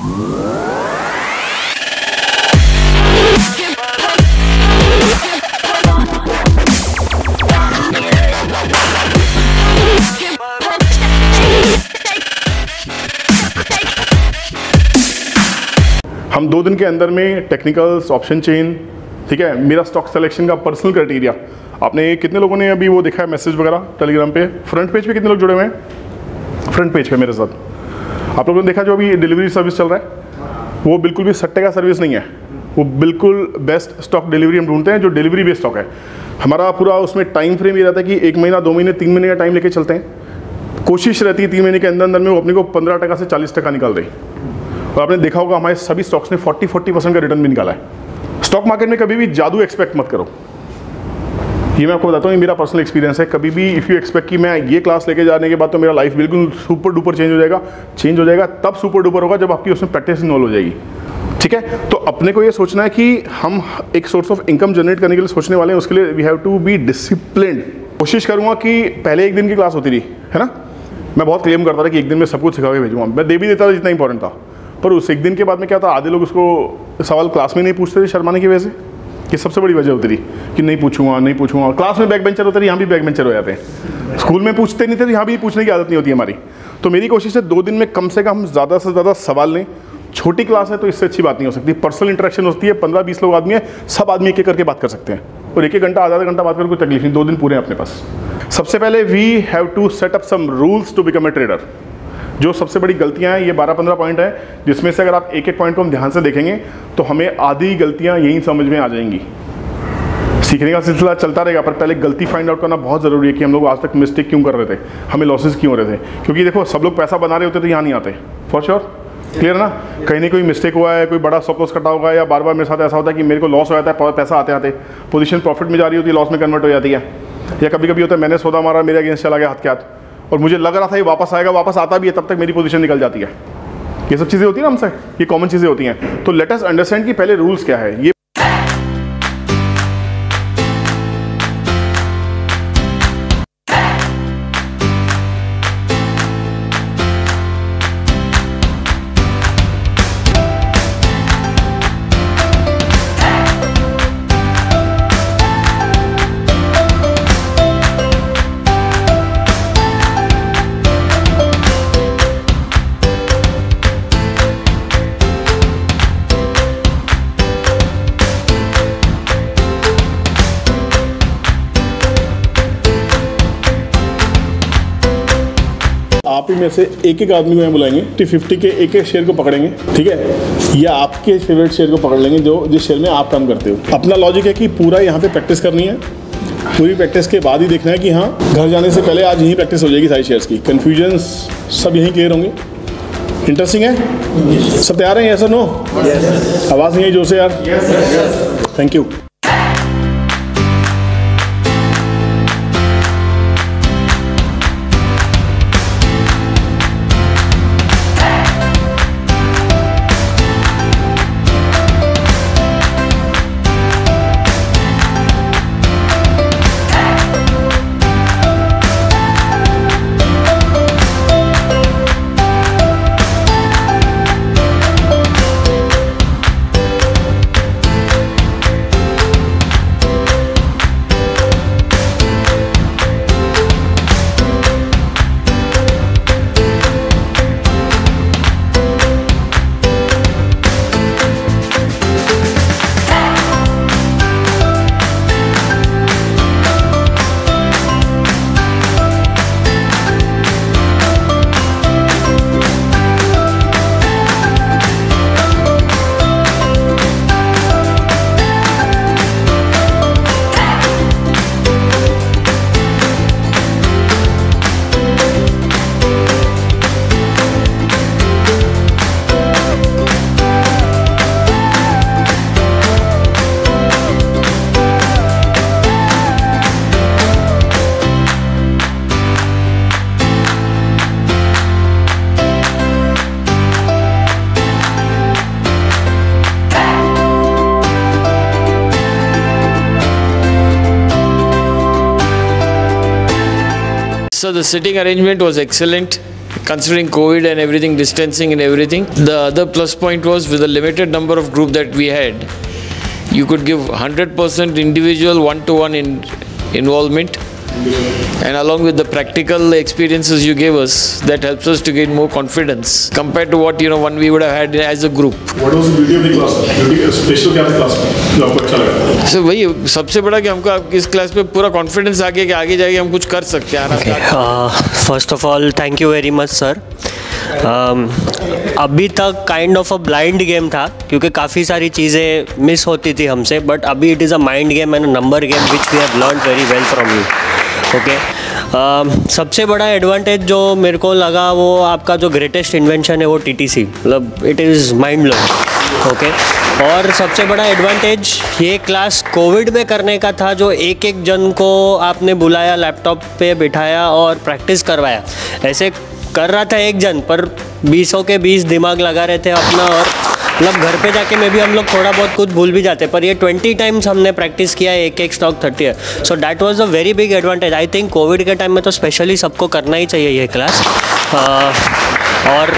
हम दो दिन के अंदर में टेक्निकल्स ऑप्शन चेन ठीक है, मेरा स्टॉक सिलेक्शन का पर्सनल क्राइटेरिया आपने कितने लोगों ने अभी वो देखा है मैसेज वगैरह टेलीग्राम पे? फ्रंट पेज पे कितने लोग जुड़े हुए हैं? फ्रंट पेज पे मेरे साथ। आप लोगों ने देखा जो अभी डिलीवरी सर्विस चल रहा है? वो बिल्कुल भी सट्टे का सर्विस नहीं है। वो बिल्कुल बेस्ट स्टॉक डिलीवरी हम ढूंढते हैं, जो डिलीवरी बेस्ड स्टॉक है। हमारा पूरा उसमें टाइम फ्रेम ये रहता है कि एक महीना, दो महीने, तीन महीने का टाइम लेके चलते हैं। कोशिश रहती है तीन महीने के अंदर अंदर में वो अपने को पंद्रह टका से चालीस टका निकाल दे। और आपने देखा होगा हमारे सभी स्टॉक्स ने 40 40 परसेंट का रिटर्न भी निकाला है। स्टॉक मार्केट में कभी भी जादू एक्सपेक्ट मत करो। ये मैं आपको बताता हूँ, ये मेरा पर्सनल एक्सपीरियंस है। कभी भी इफ़ यू एक्सपेक्ट कि मैं ये क्लास लेके जाने के बाद तो मेरा लाइफ बिल्कुल सुपर डुपर चेंज हो जाएगा। चेंज हो जाएगा, तब सुपर डुपर होगा जब आपकी उसमें प्रैक्टिस इन्वॉल्व हो जाएगी। ठीक है? तो अपने को ये सोचना है कि हम एक सोर्स ऑफ़ इनकम जनरेट करने के लिए सोचने वाले हैं, उसके लिए we have to be discipline कोशिश करूँगा कि पहले एक दिन की क्लास होती रही, है ना? मैं बहुत क्लेम करता था कि एक दिन में सब कुछ सिखा के भेजूँगा। मैं दे भी देता था जितना इंपॉर्टेंट था। पर उस एक दिन के बाद में क्या था, आधे लोग उसको सवाल क्लास में नहीं पूछते थे शर्माने की वजह से। ये सबसे बड़ी वजह होती रही कि नहीं पूछूँगा नहीं पूछूँगा। क्लास में बैक बेंचर होता है यहाँ भी बैक बेंचर हो जाते हैं। स्कूल में पूछते नहीं थे तो यहाँ भी पूछने की आदत नहीं होती हमारी। तो मेरी कोशिश है, दो दिन में कम से कम ज़्यादा से ज़्यादा सवाल लें। छोटी क्लास है तो इससे अच्छी बात नहीं हो सकती। पर्सनल इंटरेक्शन होती है, पंद्रह बीस लोग आदमी है, सब आदमी एक एक करके बात कर सकते हैं। और एक एक घंटा, आधा आधा घंटा बात करके कोई तकलीफ़ नहीं, दो दिन पूरे हैं अपने पास। सबसे पहले we have to set up some rules to become a trader जो सबसे बड़ी गलतियाँ हैं, ये 12-15 पॉइंट है, जिसमें से अगर आप एक एक पॉइंट को हम ध्यान से देखेंगे तो हमें आधी गलतियाँ यहीं समझ में आ जाएँगी। सीखने का सिलसिला चलता रहेगा, पर पहले गलती फाइंड आउट करना बहुत ज़रूरी है कि हम लोग आज तक मिस्टेक क्यों कर रहे थे, हमें लॉसेस क्यों हो रहे थे। क्योंकि देखो, सब लोग पैसा बना रहे होते तो यहाँ नहीं आते फॉर श्योर क्लियर ना? कहीं ना कोई मिस्टेक हुआ है, कोई बड़ा सपोज़ कटा होगा या बार बार मेरे साथ ऐसा होता है कि मेरे को लॉस हो जाता है पैसा आते आते पोजीशन प्रॉफिट में जा रही होती है लॉस में कन्वर्ट हो जाती है। या कभी कभी होता है, मैंने सौदा मारा, मेरे अगेंस्ट चला गया हाथ के हाथ और मुझे लग रहा था ये वापस आएगा, वापस आता भी है, तब तक मेरी पोजीशन निकल जाती है। ये सब चीज़ें होती है ना हमसे? ये कॉमन चीज़ें होती हैं। तो लेटेस्ट अंडरस्टैंड कि पहले रूल्स क्या है? ये आप ही में से एक एक आदमी को यहाँ बुलाएँगे निफ्टी फिफ्टी के एक एक शेयर को पकड़ेंगे ठीक है? या आपके फेवरेट शेयर को पकड़ लेंगे जो जिस शेयर में आप काम करते हो। अपना लॉजिक है कि पूरा यहाँ पे प्रैक्टिस करनी है। पूरी प्रैक्टिस के बाद ही देखना है कि हाँ घर जाने से पहले आज यहीं प्रैक्टिस हो जाएगी सारी शेयर्स की। कन्फ्यूज़न सब यहीं क्लियर होंगे। इंटरेस्टिंग है? सब तैयार हैं? ऐसा नो आवाज़ नहीं है ज़ोर से यार। Thank you the sitting arrangement was excellent. considering COVID and everything, distancing and everything. The other plus point was with the limited number of group that we had, you could give 100% individual one-to-one in, involvement and along with the practical experiences you gave us that helps us to gain more confidence compared to what you know one we would have had as a group. What was the beauty of the class? Beauty special क्या था class में? जो आपको अच्छा लगा? सो वही सबसे बड़ा कि हमको आप इस क्लास पे पूरा कॉन्फिडेंस आ गया कि आगे जाके हम कुछ कर सकते हैं आराम से first of all thank you very much sir अभी तक kind of a blind game था क्योंकि काफ़ी सारी चीज़ें मिस होती थी हमसे बट अभी it is a mind game and number game which we have learn very well from you okay सबसे बड़ा एडवांटेज जो मेरे को लगा वो आपका जो ग्रेटेस्ट इन्वेंशन है वो टी टी सी मतलब it is mind blowing okay और सबसे बड़ा एडवांटेज ये क्लास कोविड में करने का था जो एक एक जन को आपने बुलाया लैपटॉप पे बिठाया और प्रैक्टिस करवाया. ऐसे कर रहा था एक जन, पर बीसों के बीस दिमाग लगा रहे थे अपना और मतलब घर पे जाके में भी हम लोग थोड़ा बहुत कुछ भूल भी जाते पर ये ट्वेंटी टाइम्स हमने प्रैक्टिस किया है, एक एक स्टॉक थर्टी है। So that was a very big advantage I think Covid के टाइम में तो स्पेशली सबको करना ही चाहिए ये क्लास और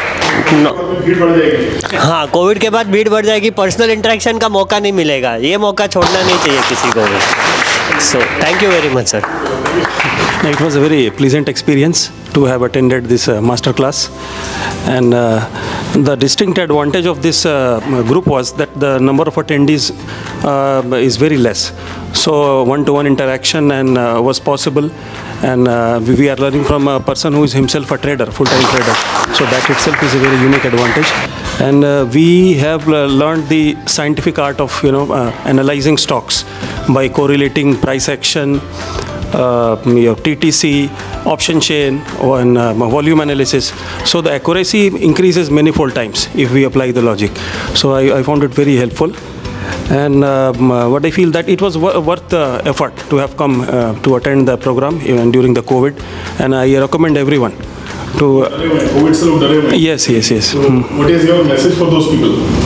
हाँ कोविड के बाद भीड़ बढ़ जाएगी पर्सनल इंटरेक्शन का मौका नहीं मिलेगा। ये मौका छोड़ना नहीं चाहिए किसी को भी। So thank you very much sir It was a very pleasant experience to have attended this uh, master class, and uh, the distinct advantage of this uh, group was that the number of attendees uh, is very less. So one-to-one interaction and uh, was possible, and uh, we are learning from a person who is himself a trader, full-time trader. So that itself is a very unique advantage, and we have learned the scientific art of you know analyzing stocks by correlating price action uh, your TTC, option chain, and uh, volume analysis. So the accuracy increases manifold times if we apply the logic. So I, I found it very helpful. And um, uh, what I feel that it was worth the uh, effort to have come uh, to attend the program even during the COVID. And I recommend everyone to uh, yes yes yes. So hmm. what is your message for those people?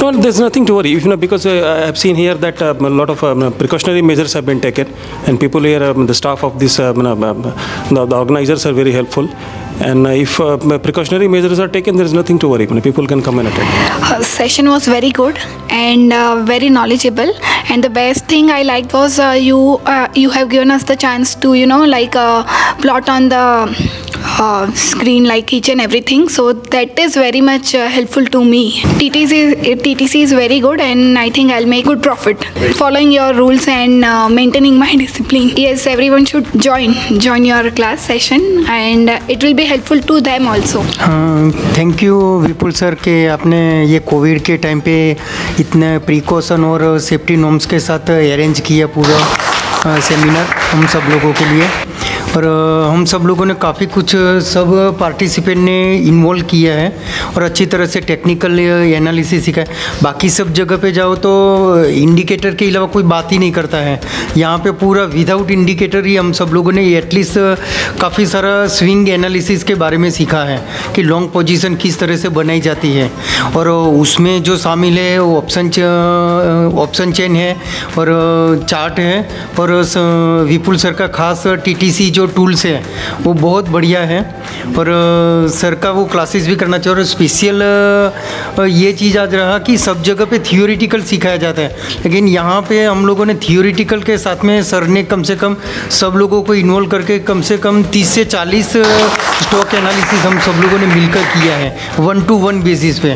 No, there's nothing to worry. You know, because uh, I have seen here that um, a lot of um, precautionary measures have been taken, and people here, um, the staff of this, um, um, the, the organizers are very helpful. And uh, if uh, precautionary measures are taken, there is nothing to worry. People can come and attend. Uh, session was very good and very knowledgeable and the best thing i liked was you you have given us the chance to you know like plot on the screen like each and every thing so that is very much helpful to me T T C T T C is very good and I think I'll make good profit following your rules and maintaining my discipline ये every one should join join your class session and it will भी helpful to them also thank you Vipul sir के आपने ये Covid के time पे इतने precaution और safety norms के साथ अरेंज किया पूरा uh, सेमिनार हम सब लोगों के लिए। और हम सब लोगों ने काफ़ी कुछ सब पार्टिसिपेंट ने इन्वॉल्व किया है और अच्छी तरह से टेक्निकल एनालिसिस सीखा है। बाकी सब जगह पे जाओ तो इंडिकेटर के अलावा कोई बात ही नहीं करता है। यहाँ पे पूरा विदाउट इंडिकेटर ही हम सब लोगों ने एटलीस्ट काफ़ी सारा स्विंग एनालिसिस के बारे में सीखा है कि लॉन्ग पोजीशन किस तरह से बनाई जाती है। और उसमें जो शामिल है वो ऑप्शन ऑप्शन चेन है और चार्ट है और विपुल सर का खास टीटीसी जो टूल्स है, वो बहुत बढ़िया है। और सर का वो क्लासेस भी करना चाहिए और स्पेशल ये चीज़ आज रहा कि सब जगह पे थियोरिटिकल सिखाया जाता है। लेकिन यहाँ पे हम लोगों ने थियोरिटिकल के साथ में सर ने कम से कम सब लोगों को इन्वॉल्व करके कम से कम 30 से 40 स्टॉक एनालिसिस हम सब लोगों ने मिलकर किया है वन टू वन बेसिस पे।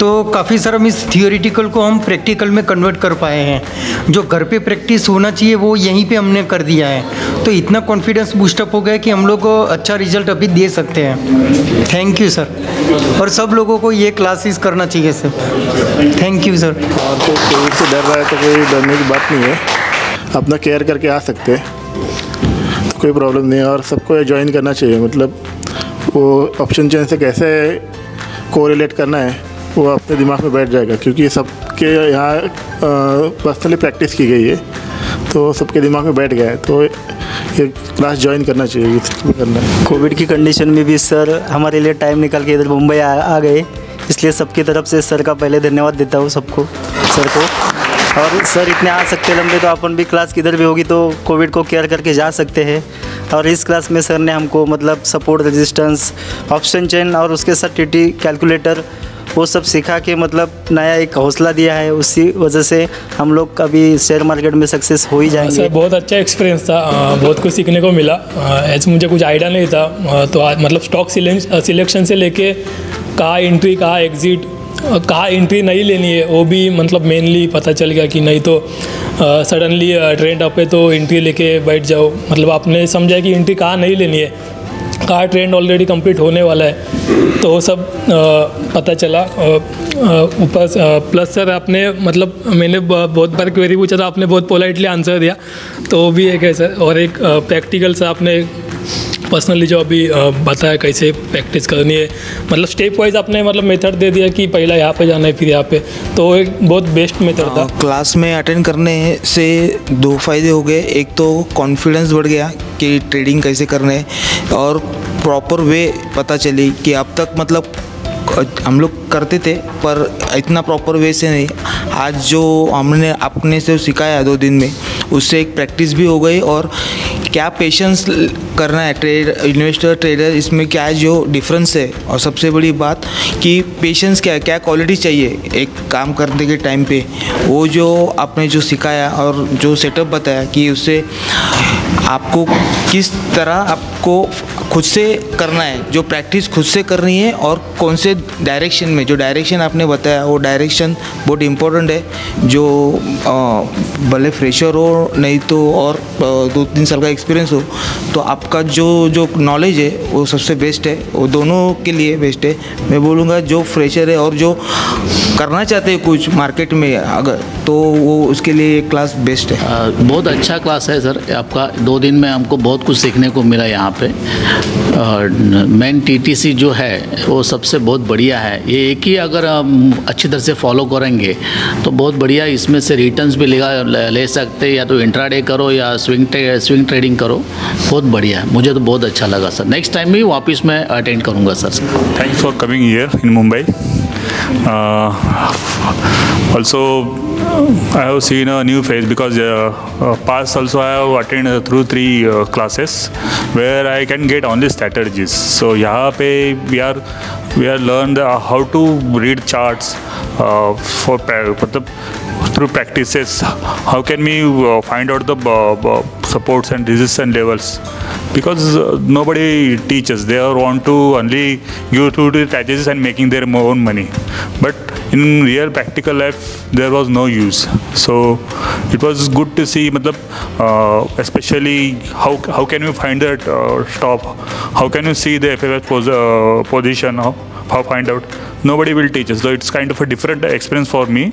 तो काफ़ी सारा हम इस थियोरिटिकल को हम प्रैक्टिकल में कन्वर्ट कर पाए हैं। जो घर पे प्रैक्टिस होना चाहिए, वो यहीं पे हमने कर दिया है। तो इतना कॉन्फिडेंस बूस्टअप हो गया कि हम लोग को अच्छा रिज़ल्ट अभी दे सकते हैं। थैंक यू सर और सब लोगों को ये क्लासेस करना चाहिए सर थैंक यू सर और कोविड से डर रहा है तो कोई डरने की बात नहीं है। अपना केयर करके आ सकते हैं। तो कोई प्रॉब्लम नहीं है और सबको ज्वाइन करना चाहिए। मतलब वो ऑप्शन चेन से कैसे कोरिलेट करना है, वो अपने दिमाग में बैठ जाएगा। क्योंकि सबके यहाँ पर्सनली प्रैक्टिस की गई है। तो सबके दिमाग में बैठ गया है। तो ये क्लास ज्वाइन करना चाहिए करना। कोविड की कंडीशन में भी सर हमारे लिए टाइम निकाल के इधर मुंबई आ, आ गए। इसलिए सबकी तरफ़ से सर का पहले धन्यवाद देता हूँ सबको सर को। और सर इतने आ सकते लंबे तो अपन भी क्लास किधर भी होगी तो कोविड को केयर करके जा सकते हैं। और इस क्लास में सर ने हमको मतलब सपोर्ट रेजिस्टेंस ऑप्शन चेन और उसके साथ टी कैलकुलेटर वो सब सिखा के मतलब नया एक हौसला दिया है। उसी वजह से हम लोग अभी शेयर मार्केट में सक्सेस हो ही जाएँगे। सर बहुत अच्छा एक्सपीरियंस था। अ, बहुत कुछ सीखने को मिला। ऐसे मुझे कुछ आइडिया नहीं था। तो आज मतलब स्टॉक सिलेक्शन से लेके कहाँ एंट्री कहाँ एग्ज़िट कहाँ एंट्री नहीं लेनी है वो भी मतलब मेनली पता चल गया कि नहीं तो सडनली ट्रेंड अप है तो एंट्री लेके बैठ जाओ। मतलब आपने समझा कि एंट्री कहाँ नहीं लेनी है। कहाँ ट्रेंड ऑलरेडी कंप्लीट होने वाला है तो वो सब आ, पता चला। ऊपर प्लस सर आपने मतलब मैंने बहुत बार क्वेरी पूछा था आपने बहुत पोलाइटली आंसर दिया। तो वो भी एक है सर और एक प्रैक्टिकल सर आपने पर्सनली जो अभी बताया कैसे प्रैक्टिस करनी है। मतलब स्टेप वाइज आपने मतलब मेथड दे दिया कि पहला यहाँ पे जाना है, फिर यहाँ पे। तो एक बहुत बेस्ट मेथड था। क्लास में अटेंड करने से दो फ़ायदे हो गए। एक तो कॉन्फिडेंस बढ़ गया कि ट्रेडिंग कैसे करना है और प्रॉपर वे पता चली कि अब तक मतलब हम लोग करते थे, पर इतना प्रॉपर वे से नहीं। आज जो हमने, अपने से सिखाया दो दिन में, उससे एक प्रैक्टिस भी हो गई और क्या पेशेंस करना है? ट्रेड इन्वेस्टर ट्रेडर इसमें क्या है जो डिफरेंस है? और सबसे बड़ी बात कि पेशेंस क्या है? क्या क्वालिटी चाहिए एक काम करने के टाइम पे? वो जो आपने जो सिखाया और जो सेटअप बताया कि उससे आपको किस तरह आपको खुद से करना है, जो प्रैक्टिस खुद से करनी है और कौन से डायरेक्शन में? जो डायरेक्शन आपने बताया, वो डायरेक्शन बहुत इम्पोर्टेंट है। जो भले फ्रेशर हो, नहीं तो और दो तीन साल का एक्सपीरियंस हो तो आपका जो जो नॉलेज है वो सबसे बेस्ट है। वो दोनों के लिए बेस्ट है। मैं बोलूँगा जो फ्रेशर है और जो करना चाहते हैं कुछ मार्केट में अगर तो वो उसके लिए क्लास बेस्ट है। आ, बहुत अच्छा क्लास है सर आपका दो दिन में हमको बहुत कुछ सीखने को मिला यहाँ पे। मेन टीटीसी जो है वो सबसे बहुत बढ़िया है। ये एक ही अगर हम अच्छी तरह से फॉलो करेंगे तो बहुत बढ़िया इसमें से रिटर्न्स भी लेगा ले सकते या तो इंट्राडे करो या स्विंग ट्रे, स्विंग ट्रेडिंग करो। बहुत बढ़िया है। मुझे तो बहुत अच्छा लगा सर। नेक्स्ट टाइम भी वापस मैं अटेंड करूँगा sir. For coming here in Mumbai. Uh, also, I have seen a new face because uh, uh, past also I have attended through three uh, classes where I can get only strategies. So यहाँ पे we are we are learned uh, how to read charts uh, for pra- मतलब through practices. How can we uh, find out the uh, uh, supports and resistance levels? because uh, nobody teaches they all want to only give to the strategies and making their own money but in real practical life there was no use. So it was good to see matlab, uh, especially how, how can you find that uh, stop how can you see the FFS pos- uh, position how, how find out nobody will teach us so it's kind of a different experience for me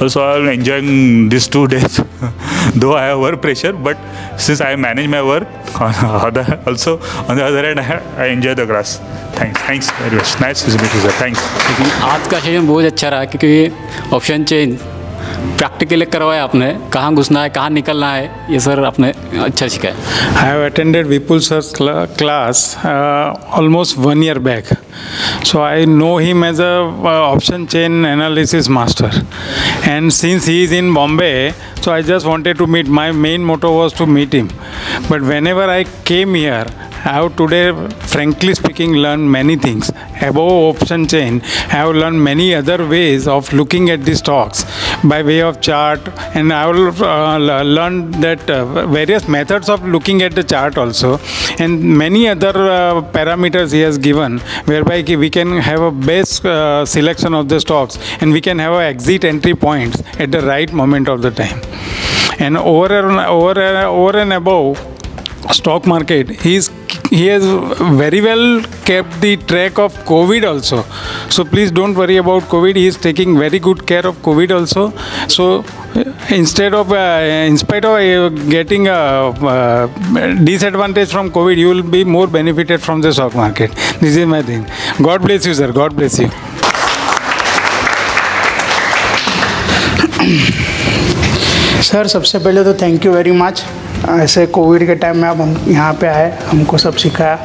also i'm enjoying these two days though i have work pressure but since i manage my work on other, also on the other hand i, I enjoy the class thanks thanks very much nice to meet you sir thanks लेकिन आज का session बहुत अच्छा रहा क्योंकि option change practically करवाया आपने। कहाँ घुसना है, कहाँ निकलना है, ये सर आपने अच्छा सीखा है। I have attended Vipul sir class almost one year back so I know him as a option chain analysis master and since he is in Bombay so I just wanted to meet my main motto was to meet him but whenever I came here I have today frankly speaking learn many things above option chain I have learn many other ways of looking at the stocks by way of chart, and I will uh, learn that uh, various methods of looking at the chart also, and many other uh, parameters he has given, whereby we can have a best uh, selection of the stocks, and we can have a exit entry points at the right moment of the time. And over and over, and- over and above, stock market he is he has very well kept the track of covid also so please don't worry about covid he is taking very good care of covid also so uh, instead of uh, in spite of uh, getting a uh, disadvantage from covid you will be more benefited from the stock market this is my thing god bless you sir god bless you sir सबसे पहले तो thank you very much ऐसे Covid के time में आप हम यहाँ पे आए, हमको सब सिखाया।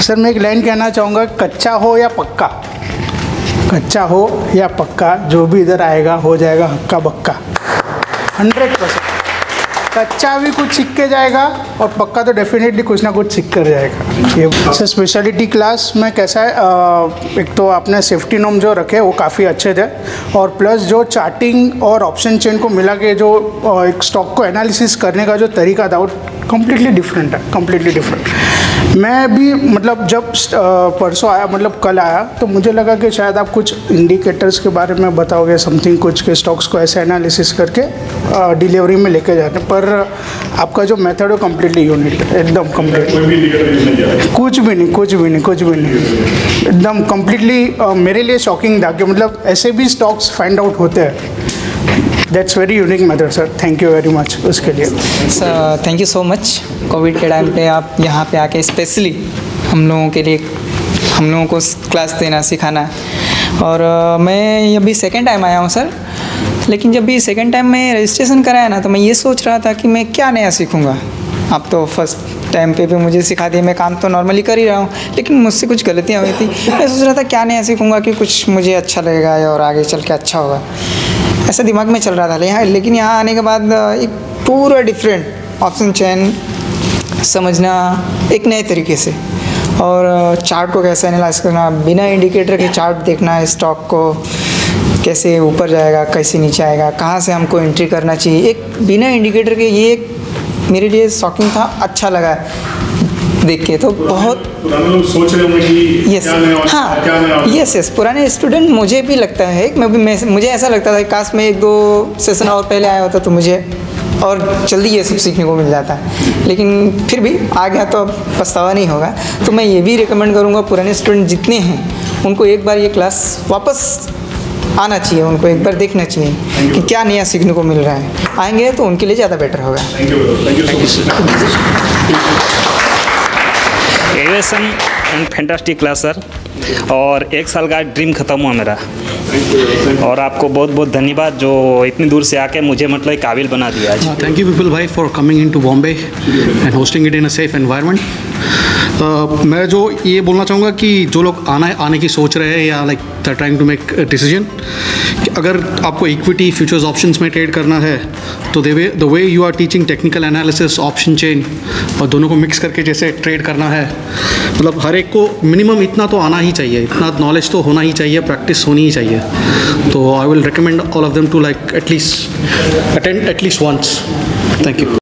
सर, मैं एक लाइन कहना चाहूँगा, कच्चा हो या पक्का? कच्चा हो या पक्का, जो भी इधर आएगा, हो जाएगा हक्का बक्का। हंड्रेड परसेंट कच्चा भी कुछ सीख के जाएगा और पक्का तो डेफिनेटली कुछ ना कुछ सीख कर जाएगा। ये सर स्पेशलिटी क्लास में कैसा है? आ, एक तो आपने सेफ्टी नोम जो रखे वो काफ़ी अच्छे थे। और प्लस जो चार्टिंग और ऑप्शन चेन को मिला के जो एक स्टॉक को एनालिसिस करने का जो तरीका था वो कम्प्लीटली डिफरेंट है कम्प्लीटली डिफरेंट मैं भी मतलब जब परसों आया मतलब कल आया तो मुझे लगा कि शायद आप कुछ इंडिकेटर्स के बारे में बताओगे समथिंग कुछ के स्टॉक्स को ऐसे एनालिसिस करके डिलीवरी में लेके जाते हैं। पर आपका जो मेथड है कम्प्लीटली यूनिक है एकदम कंप्लीट कुछ भी नहीं कुछ भी नहीं कुछ भी नहीं। एकदम कम्प्लीटली मेरे लिए शॉकिंग था कि मतलब ऐसे भी स्टॉक्स फाइंड आउट होते हैं। That's very unique method sir thank you very much उसके लिए। Sir thank you so much Covid के टाइम पे आप यहाँ पे आके स्पेशली हम लोगों के लिए, हम लोगों को क्लास देना सिखाना। और मैं अभी सेकेंड टाइम आया हूँ सर लेकिन जब भी सेकेंड टाइम में रजिस्ट्रेशन कराया ना तो मैं ये सोच रहा था कि मैं क्या नया सीखूँगा। आप तो फ़र्स्ट टाइम पे भी मुझे सिखा दिए मैं काम तो नॉर्मली कर ही रहा हूँ, लेकिन मुझसे कुछ गलतियाँ हुई थी। मैं सोच रहा था क्या नया सीखूँगा कि कुछ मुझे अच्छा लगेगा और आगे चल के अच्छा होगा। ऐसा दिमाग में चल रहा था यहाँ लेकिन यहाँ आने के बाद एक पूरा डिफरेंट ऑप्शन चैन समझना एक नए तरीके से। और चार्ट को कैसे एनालाइज करना, बिना इंडिकेटर के चार्ट देखना स्टॉक को कैसे ऊपर जाएगा, कैसे नीचे आएगा, कहाँ से हमको एंट्री करना चाहिए, एक बिना इंडिकेटर के ये एक मेरे लिए शॉकिंग था अच्छा लगा। देख के तो बहुत सोच रहे होंगे यस क्या नया और क्या नया हाँ यस यस पुराने स्टूडेंट मुझे भी लगता है मैं भी मैं मुझे ऐसा लगता था कि काश मैं एक दो सेशन और पहले आया होता तो मुझे और जल्दी ये सब सीखने को मिल जाता। है लेकिन फिर भी आ गया तो अब पछतावा नहीं होगा। तो मैं ये भी रिकमेंड करूँगा पुराने स्टूडेंट जितने हैं उनको एक बार ये क्लास वापस आना चाहिए उनको एक बार देखना चाहिए कि क्या नया सीखने को मिल रहा है। आएँगे तो उनके लिए ज़्यादा बेटर होगा। Aviation and fantastic class, sir. और एक साल का ड्रीम ख़त्म हुआ मेरा। और आपको बहुत बहुत धन्यवाद जो इतनी दूर से आके मुझे मतलब काबिल बना दिया थैंक यू विपुल भाई for coming in to Bombay and hosting it in a safe environment. Uh, मैं जो ये बोलना चाहूँगा कि जो लोग आना आने की सोच रहे हैं या like the trying to make decision अगर आपको इक्विटी फ्यूचर्स ऑप्शंस में ट्रेड करना है तो the way the way you are teaching technical analysis option chain और दोनों को मिक्स करके जैसे ट्रेड करना है मतलब हर एक को मिनिमम इतना तो आना ही चाहिए इतना नॉलेज तो होना ही चाहिए प्रैक्टिस होनी ही चाहिए। तो I will recommend all of them to like at least attend at least once thank you